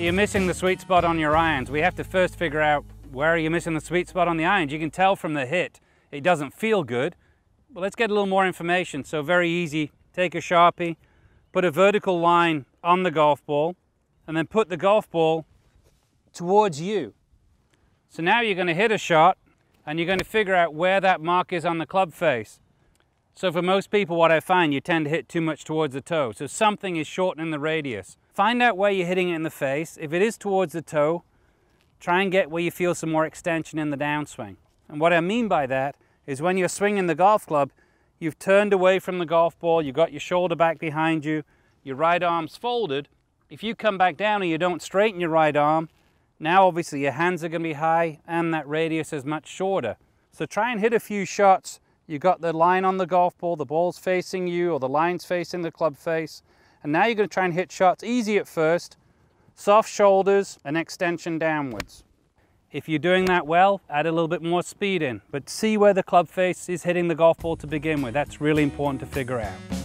that you're missing the sweet spot on your irons. We have to first figure out where are you missing the sweet spot on the irons. You can tell from the hit, it doesn't feel good. But let's get a little more information. So very easy, take a Sharpie, put a vertical line on the golf ball, and then put the golf ball towards you. So now you're gonna hit a shot, and you're gonna figure out where that mark is on the club face. So for most people, what I find, you tend to hit too much towards the toe. So something is shortening the radius. Find out where you're hitting it in the face. If it is towards the toe, try and get where you feel some more extension in the downswing. And what I mean by that is when you're swinging the golf club, you've turned away from the golf ball, you've got your shoulder back behind you, your right arm's folded. If you come back down and you don't straighten your right arm, now obviously your hands are going to be high and that radius is much shorter. So try and hit a few shots you got the line on the golf ball, the ball's facing you or the line's facing the club face. And now you're going to try and hit shots easy at first, soft shoulders and extension downwards. If you're doing that well, add a little bit more speed in, but see where the club face is hitting the golf ball to begin with. That's really important to figure out.